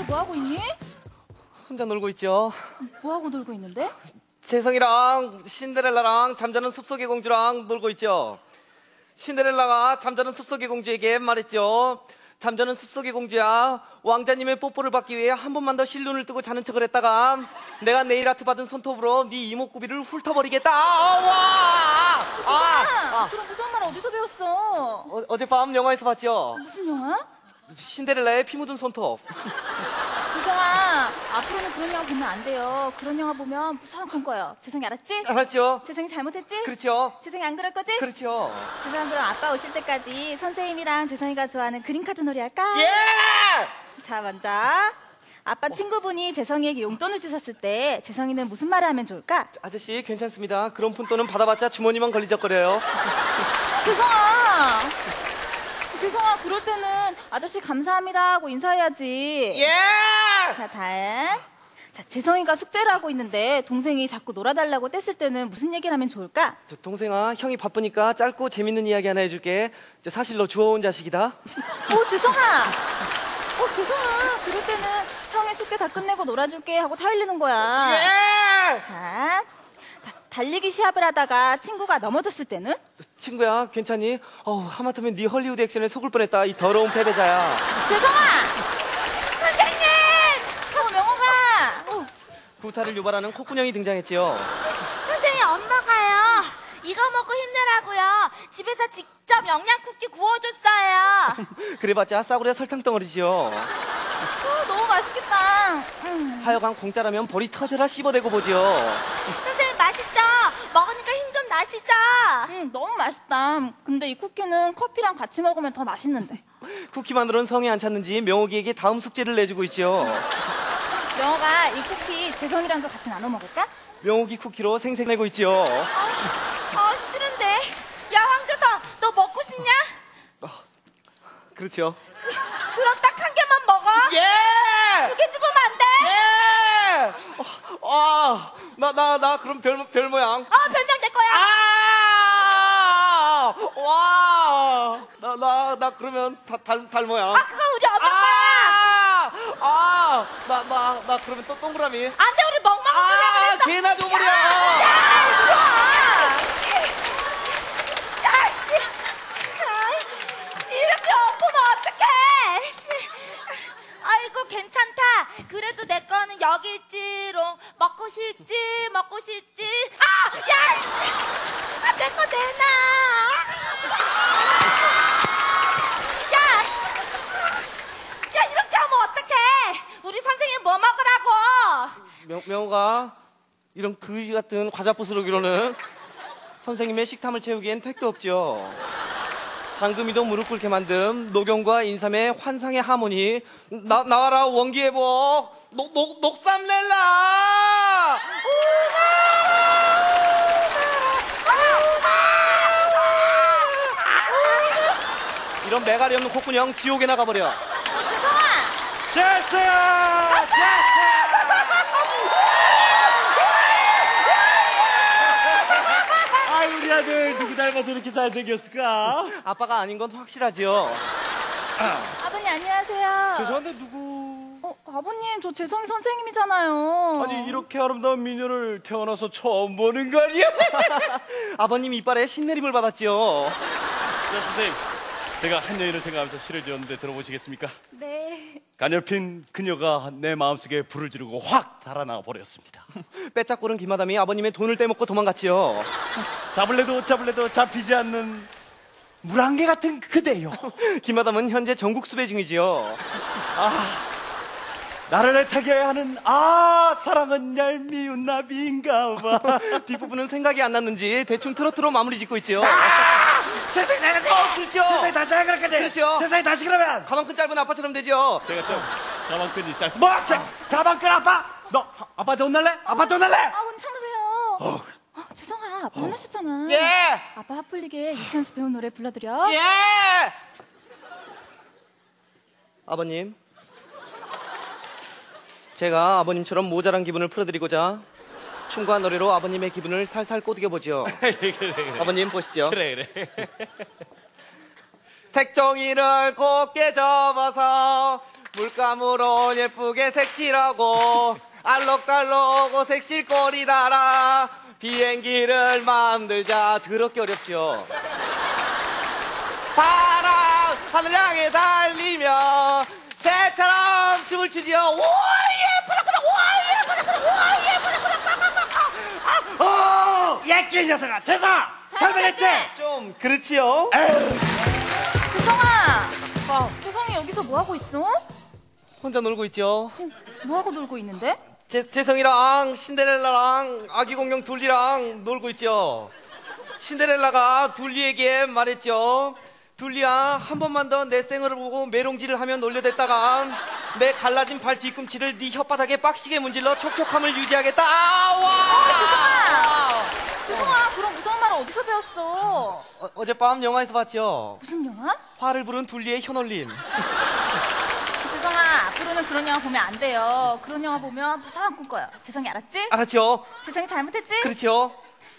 아저씨 뭐 하고 있니? 혼자 놀고 있죠. 뭐 하고 놀고 있는데? 재성이랑 신데렐라랑 잠자는 숲속의 공주랑 놀고 있죠. 신데렐라가 잠자는 숲속의 공주에게 말했죠. 잠자는 숲속의 공주야, 왕자님의 뽀뽀를 받기 위해 한 번만 더 실눈을 뜨고 자는 척을 했다가 내가 네일 아트 받은 손톱으로 네 이목구비를 훑어버리겠다. 아, 와! 아, 그럼 무서운 말 어디서 배웠어? 어, 어젯밤 영화에서 봤죠. 무슨 영화? 신데렐라의 피 묻은 손톱. 앞으로는 그런 영화 보면 안 돼요. 그런 영화 보면 무서운 건 거예요. 재성이 알았지? 알았죠? 재성이 잘못했지? 그렇죠. 재성이 안 그럴 거지? 그렇죠. 재성아, 그럼 아빠 오실 때까지 선생님이랑 재성이가 좋아하는 그림카드 놀이 할까? 예! 자, 먼저. 아빠 친구분이 재성이에게 용돈을 주셨을 때 재성이는 무슨 말을 하면 좋을까? 아저씨 괜찮습니다. 그런 푼돈은 받아봤자 주머니만 걸리적거려요. 재성아! 재성아, 그럴 때는 아저씨 감사합니다 하고 인사해야지. 예! 자, 다음. 자, 재성이가 숙제를 하고 있는데 동생이 자꾸 놀아달라고 뗐을 때는 무슨 얘기를 하면 좋을까? 저 동생아, 형이 바쁘니까 짧고 재밌는 이야기 하나 해줄게. 저 사실 너 주워온 자식이다. 어, 재성아! 어, 재성아! 그럴 때는 형이 숙제 다 끝내고 놀아줄게 하고 타일르는 거야. 예! 자, 다- 달리기 시합을 하다가 친구가 넘어졌을 때는? 친구야, 괜찮니? 어우, 하마터면 네 헐리우드 액션에 속을 뻔했다. 이 더러운 패배자야. 재성아! 선생님! 어, 명호가! 어, 구타를 유발하는 콧구녕이 등장했지요. 선생님 엄마가요 이거 먹고 힘내라고요 집에서 직접 영양 쿠키 구워줬어요 그래봤자 싸구려 설탕 덩어리지요. 어, 너무 맛있겠다. 음. 하여간 공짜라면 벌이 터져라 씹어대고 보지요. 선생님 맛있죠 먹으니까 힘 좀 나시죠 음, 너무 맛있다. 근데 이 쿠키는 커피랑 같이 먹으면 더 맛있는데. 쿠키만으로는 성에 안 찼는지 명옥이에게 다음 숙제를 내주고 있지요. 명호가 이 쿠키 재성이랑도 같이 나눠 먹을까? 명옥이 쿠키로 생색내고 있지요. 아 싫은데 야 황재성 너 먹고 싶냐? 그렇죠. 그럼 딱 한 개만 먹어 예! 두 개 집으면 안 돼? 예! 아, 나, 나, 나, 그럼 별, 별 모양. 어 변명 내 거야 아! 와! 나, 나, 나, 그러면 다, 달, 달 모양. 아 그거 우리 엄마 거야 아! 아! 나, 나, 나, 그러면 또 동그라미. 안 돼 우리 멍멍이 아! 개나 줘버려! 야씨 이렇게 엎으면 어떡해 씨. 아이고 괜찮다 그래도 내 거는 여기 있지롱 먹고 싶지 먹고 싶지 아야 내거 내놔 야, 씨. 야 이렇게 하면 어떡해 우리 선생님 뭐 먹으라고 명, 명호가 이런 그지 같은 과자 부스러기로는 선생님의 식탐을 채우기엔 택도 없죠. 장금이도 무릎 꿇게 만듦 노경과 인삼의 환상의 하모니. 나, 나와라 원기회복. 녹, 녹, 녹삼렐라! 이런 매가리 없는 콧구녕 지옥에 나가버려. 제스야! 아 우리 아들 누구 닮아서 이렇게 잘생겼을까? 아빠가 아닌 건 확실하지요 아버님 안녕하세요. 죄송한데 누구? 어, 아버님 저 재성이 선생님이잖아요. 아니 이렇게 아름다운 미녀를 태어나서 처음 보는 거 아니야? 아버님 이빨에 신내림을 받았지요 자 선생님 제가 한 여인을 생각하면서 시를 지었는데 들어보시겠습니까? 네. 가녀핀 그녀가 내 마음속에 불을 지르고 확 달아나 버렸습니다. 빼짝구른 김하담이 아버님의 돈을 떼먹고 도망갔지요. 잡을래도 잡을래도 잡히지 않는 물안개 같은 그대요. 김하담은 현재 전국 수배 중이지요. 나를 애타게 하는 아 사랑은 얄미운 나비인가 봐. 뒷부분은 생각이 안 났는지 대충 트로트로 마무리 짓고 있지요 세상에 다시 어, 그렇죠 세상에 다시 하 그렇게지 그렇죠. 세상에 다시 그러면 가만큼 짧은 아빠처럼 되죠 제가 좀 가방끈이 짧 뭐? 자, 가방끈 아빠 너 아빠 돈 날래? 아빠 돈 날래? 아버님 참으세요. 어, 재성아, 아빠 혼나셨잖아. 예! 아빠 핫플리게 유치원에서 배운 노래 불러드려. 예! 아버님 제가 아버님처럼 모자란 기분을 풀어드리고자 춤과 노래로 아버님의 기분을 살살 꼬드겨 보죠 그래 그래 그래 아버님 보시죠. 그래 그래. 색종이를 곱게 접어서 물감으로 예쁘게 색칠하고 알록달록 오색 실꼬리 달아 비행기를 만들자 더럽게 어렵죠 바람 하늘 향해 달리며 새처럼 춤을 추지요 oh yeah 파라파라 oh yeah 파라파라 oh yeah 파라파라 어! 예끼 녀석아 제성아 잘못했지? 좀 그렇지요 제성아! 제성이 여기서 뭐 하고 있어? 혼자 놀고 있죠 뭐 하고 놀고 있는데? 제, 제성이랑 신데렐라랑 아기 공룡 둘리랑 놀고 있죠. 신데렐라가 둘리에게 말했죠. 둘리야, 한 번만 더 내 생얼을 보고 메롱질을 하면 놀려댔다가 내 갈라진 발 뒤꿈치를 네 혓바닥에 빡시게 문질러 촉촉함을 유지하겠다. 아와! 말을 어디서 배웠어? 어, 어 젯밤 영화에서 봤죠. 무슨 영화? 화를 부른 둘리의 혀놀림. 재성아, 앞으로는 그런 영화 보면 안 돼요. 그런 영화 보면 무서운 꿈 꿔요. 재성이 알았지? 알았죠? 재성이 잘못했지? 그렇죠?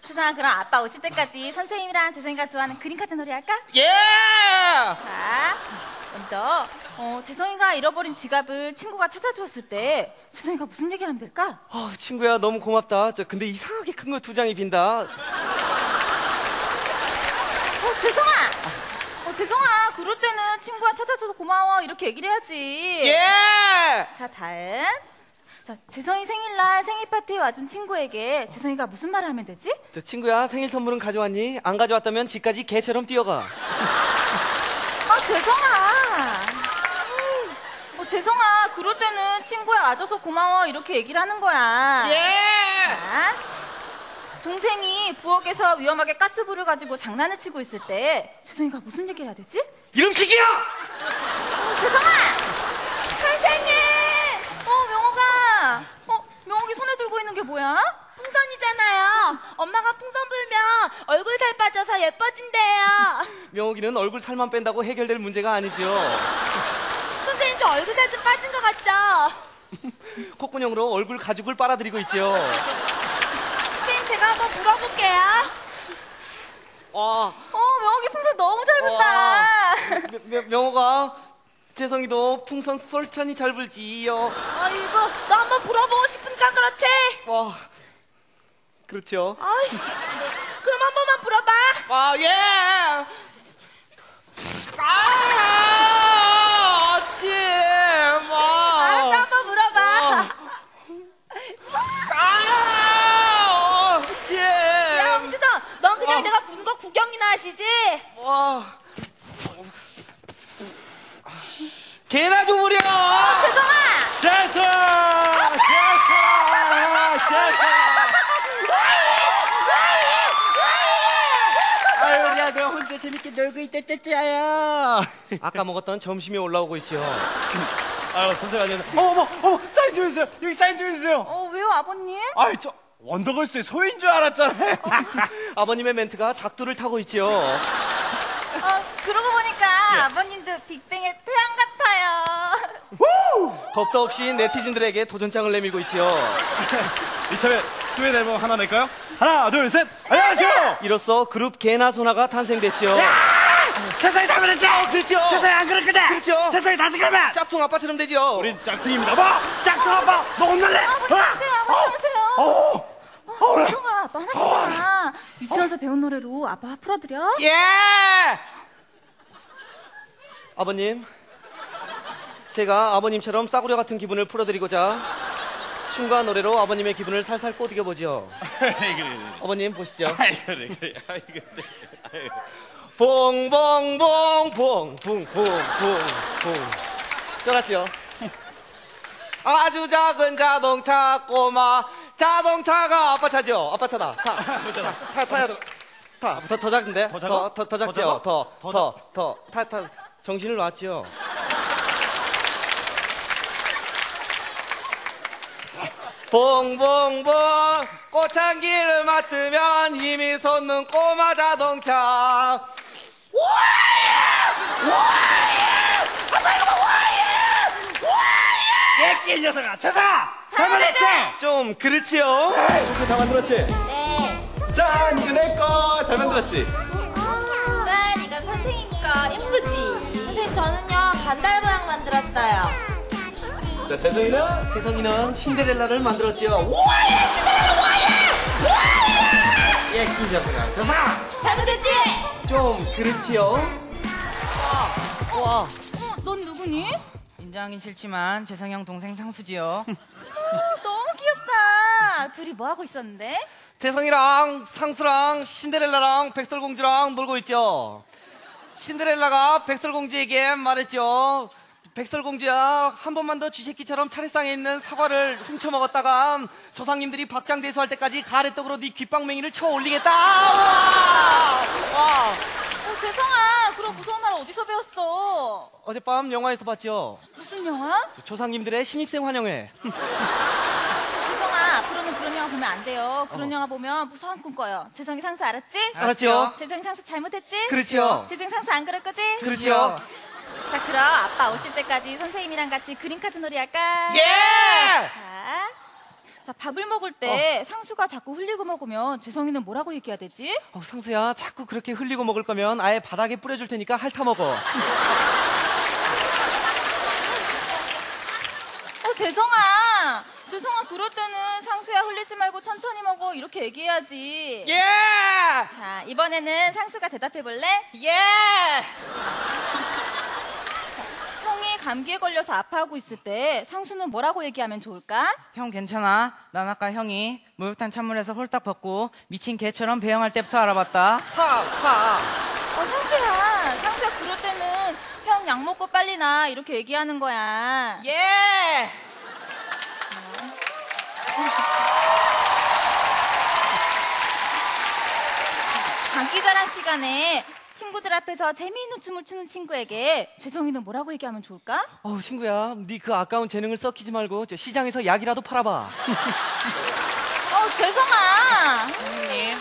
재성아, 그럼 아빠 오실 때까지 선생님이랑 재성이가 좋아하는 그림 카트 놀이 할까? 예! 자, 먼저 어, 재성이가 잃어버린 지갑을 친구가 찾아주었을 때 재성이가 무슨 얘기를 하면 될까? 어, 친구야 너무 고맙다. 저 근데 이상하게 큰 거 두 장이 빈다. 어, 재성아! 어, 재성아, 그럴 때는 친구가 찾아줘서 고마워. 이렇게 얘기를 해야지. 예! 자, 다음. 자, 재성이 생일날 생일 파티에 와준 친구에게 재성이가 무슨 말을 하면 되지? 저 친구야 생일 선물은 가져왔니? 안 가져왔다면 집까지 개처럼 뛰어가. 아, 재성아! 어, 재성아, 그럴 때는 친구야 와줘서 고마워. 이렇게 얘기를 하는 거야. 예! 자, 동생이 부엌에서 위험하게 가스불을 가지고 장난을 치고 있을 때 재성이가 무슨 얘기를 해야 되지? 이름 시기야! 어, 재성아! 선생님! 어, 명호가! 어, 명호기 손에 들고 있는 게 뭐야? 풍선이잖아요. 엄마가 풍선 불면 얼굴 살 빠져서 예뻐진대요. 명옥이는 얼굴 살만 뺀다고 해결될 문제가 아니죠. 선생님 저 얼굴 살 좀 빠진 것 같죠? 콧구녕으로 얼굴 가죽을 빨아들이고 제가 한번 물어볼게요. 와, 어, 명호기 풍선 너무 잘 분다! 명- 명호가 재성이도 풍선 솔찬히 잘 불지요. 아이고 너 한번 물어보고 싶으니까 그렇지? 와, 그렇죠. 아이씨 그럼 한 번만 물어봐. 아, 예! 하시지? 와. 개나 좀 우려! 재성아! 재성! 재성! 재성! 아유, 야, 내가 혼자 재밌게 놀고 있었잖아요. 아까 먹었던 점심이 올라오고 있죠. 아유, 선생님 안녕하세요. 어머, 어머, 어머, 사인 좀 해주세요. 여기 사인 좀 해주세요. 어, 왜요, 아버님? 아유, 저 원더걸스의 소인 줄 알았잖아요. 아버님의 멘트가 작두를 타고 있죠. 어, 그러고 보니까 아버님도 빅뱅의 태양 같아요. 겁도 없이 네티즌들에게 도전장을 내밀고 있죠. 이참에 듀엣 앨범 하나 낼까요? 하나, 둘, 셋. 안녕하세요. 이로써 그룹 개나 소나가 탄생됐죠. 재성이 잘못했죠? 그렇죠. 재성이 안 그럴 거다. 그렇죠. 재성이 다시 가면. 짝퉁 아빠처럼 되죠. 우린 짝퉁입니다. 뭐? 짝퉁 아빠, 너 혼날래? 아버지 참으세요, 아버지 참으세요. 어, 어, 제성아, 아빠 하나 쳤잖아. 유치원에서 배운 노래로 아빠 풀어드려? 예! 아버님, 제가 아버님처럼 싸구려 같은 기분을 풀어드리고자 춤과 노래로 아버님의 기분을 살살 꼬드겨 보죠. 그래, 그래. 어머님 보시죠. 아이, 그래, 그래. 아이, 그래. 아이. 봉봉봉봉봉봉봉봉 쫄았죠? 아주 작은 자동차 꼬마 자동차가 아빠 차죠? 아빠 차다. 타, 타, 타, 타, 타. 더, 더 작은데? 더? 더, 더, 더더 작죠? 더, 더 더, 더, 타, 타. 정신을 놨죠? 봉봉봉 꽃향기를 맡으면 힘이 솟는 꼬마 자동차 예끼 녀석아, 재성아! 잘못했지? 좀 그렇지요? 이거 다 만들었지? 네. 짠, 이거 내 거! 잘 만들었지? 짠 이거 선생님 거 예쁘지? 선생님 저는요 반달 모양 만들었어요. 자, 재성이는? 재성이는 신데렐라를 만들었죠. 예, 김재성아. 재성아! 잘못했지? 좀 그렇지요. 와, 어, 넌 누구니? 인정하긴 싫지만 재성이 형 동생 상수지요. 둘이 뭐 하고 있었는데? 재성이랑 상수랑 신데렐라랑 백설공주랑 놀고 있죠. 신데렐라가 백설공주에게 말했죠. 백설공주야, 한 번만 더 쥐새끼처럼 차례상에 있는 사과를 훔쳐 먹었다가 조상님들이 박장대소할 때까지 가래떡으로 네 귓방맹이를 쳐 올리겠다. 와! 와! 어, 재성아, 그런 무서운 말 어디서 배웠어? 어젯밤 영화에서 봤죠. 무슨 영화? 조상님들의 신입생 환영회. 재성아, 앞으로는 그런 영화 보면 안 돼요. 그런 영화 보면 무서운 꿈 꿔요. 재성이 상수 알았지? 알았죠? 재성이 상수 잘못했지? 그렇지요. 재성이 상수 안 그럴 거지? 그렇지요. 자, 그럼 아빠 오실 때까지 선생님이랑 같이 그림카드 놀이 할까? 예! 자, 자, 밥을 먹을 때 상수가 자꾸 흘리고 먹으면 재성이는 뭐라고 얘기해야 되지? 어, 상수야, 자꾸 그렇게 흘리고 먹을 거면 아예 바닥에 뿌려줄 테니까 핥아 먹어. 어, 재성아! 재성아, 그럴 때는 상수야 흘리지 말고 천천히 먹어. 이렇게 얘기해야지. 예! 자, 이번에는 상수가 대답해 볼래? 예! 형이 감기에 걸려서 아파하고 있을 때 상수는 뭐라고 얘기하면 좋을까? 형 괜찮아? 난 아까 형이 목욕탕 찬물에서 홀딱 벗고 미친 개처럼 배영할 때부터 알아봤다. 파, 파. 어, 상수야. 상수야, 그럴 때는 형 약 먹고 빨리 나. 이렇게 얘기하는 거야. 예! 장기 자랑 시간에 친구들 앞에서 재미있는 춤을 추는 친구에게 재성이는 뭐라고 얘기하면 좋을까? 어우, 친구야, 네 그 아까운 재능을 썩히지 말고 저 시장에서 약이라도 팔아봐. 어, 재성아. 형님,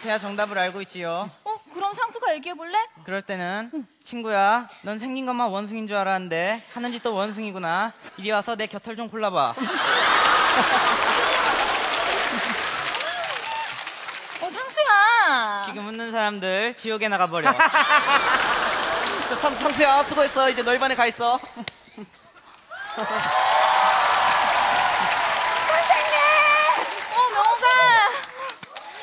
제가 정답을 알고 있지요. 어, 그럼 상수가 얘기해 볼래? 그럴 때는 친구야, 넌 생긴 것만 원숭인 줄 알았는데 하는 짓도 원숭이구나. 이리 와서 내 곁털 좀 골라봐. 어, 상수야. 지금 웃는 사람들 지옥에 나가버려. 저 상, 상수야, 수고했어. 이제 너희 반에 가 있어. 어, 명호가.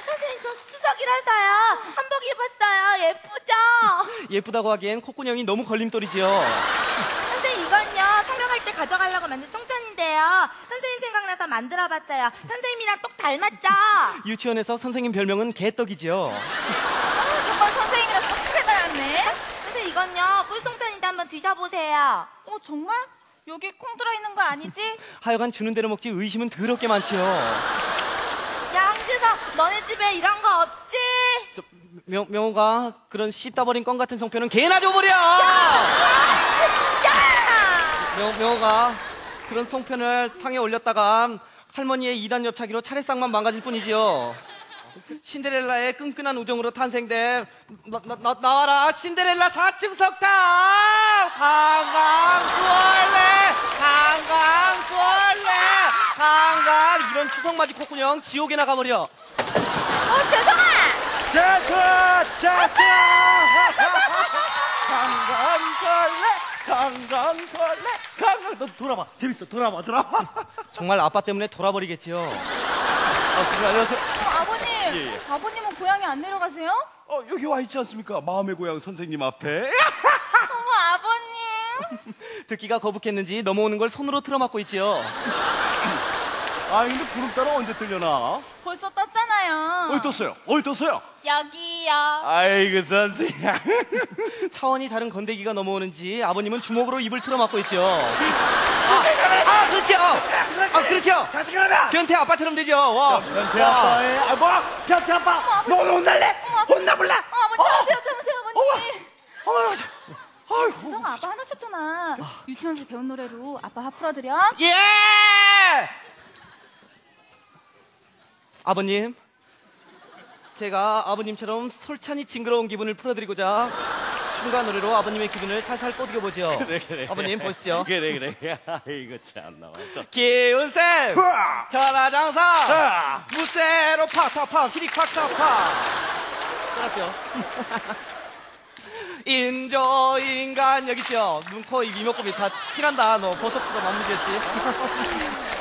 선생님, 저 추석이라서요. 한복 입었어요. 예쁘죠? 예쁘다고 하기엔 콧구녕이 너무 걸림돌이지요. 선생님, 이건요. 성경할 때 가져가려고 만든 송편인데요. 만들어봤어요. 선생님이랑 똑 닮았죠? 유치원에서 선생님 별명은 개떡이지요. 아, 정말 선생님이랑 똑같이 닮았네. 선생님, 이건요. 꿀송편인데 한번 드셔보세요. 어, 정말? 여기 콩 들어있는 거 아니지? 하여간 주는 대로 먹지 의심은 더럽게 많지요. 야, 황주석, 너네 집에 이런 거 없지? 저, 명, 명호가 그런 씹다 버린 껌 같은 송편은 개나 줘버려! 명, 명호가 그런 송편을 상에 올렸다가 할머니의 이단 옆차기로 차례상만 망가질 뿐이지요. 신데렐라의 끈끈한 우정으로 탄생된 나, 나, 나, 나와라 신데렐라 4층 석탑 한강 수월래 한강 수월래 한강 이런 추석맞이 콧구녕 지옥에 나가버려 어, 재성아! 재성! 재성! 강강설레! 강강! 너 돌아봐. 재밌어. 돌아봐. 돌아봐. 정말 아빠 때문에 돌아버리겠지요 아, 그래, 안녕하세요. 어, 아버님. 예, 예. 아버님은 고향에 안 내려가세요? 어, 여기 와 있지 않습니까? 마음의 고향 선생님 앞에. 어머, 아버님. 듣기가 거북했는지 넘어오는 걸 손으로 틀어막고 있지요 아, 근데 구름 따라 언제 뜨려나? 벌써 떴잖아요. 어디 떴어요? 어디 떴어요? 여기요. 아이고, 선생님. 차원이 다른 건데기가 넘어오는지 아버님은 주먹으로 입을 틀어막고 있지요 아, 아 그렇지요 아 그렇지요 다시 그러나! 변태 아빠처럼 되죠 와. 변태 아빠의, 아, 뭐? 변태 아빠! 너 오늘 혼날래? 혼나볼래? 어, 아버지 참으세요, 참으세요, 아버님. 어머, 어머, 아이고. 재성아, 아빠 화나셨잖아. 유치원에서 배운 노래로 아빠 화 풀어드려. 예 아버님 제가 아버님처럼 솔찬히 징그러운 기분을 풀어드리고자 춤과 노래로 아버님의 기분을 살살 꼬드겨보죠. 그래, 그래. 아버님 보시죠. 그래, 그래. 이거 참나 기운쌤! 전화장사! 무쇠로 파타파 히리팍팍팍! 알았죠? 인조 인간 여기 있죠? 눈, 코, 입, 이목구비 다 티난다. 너 보톡스도 만무지였지.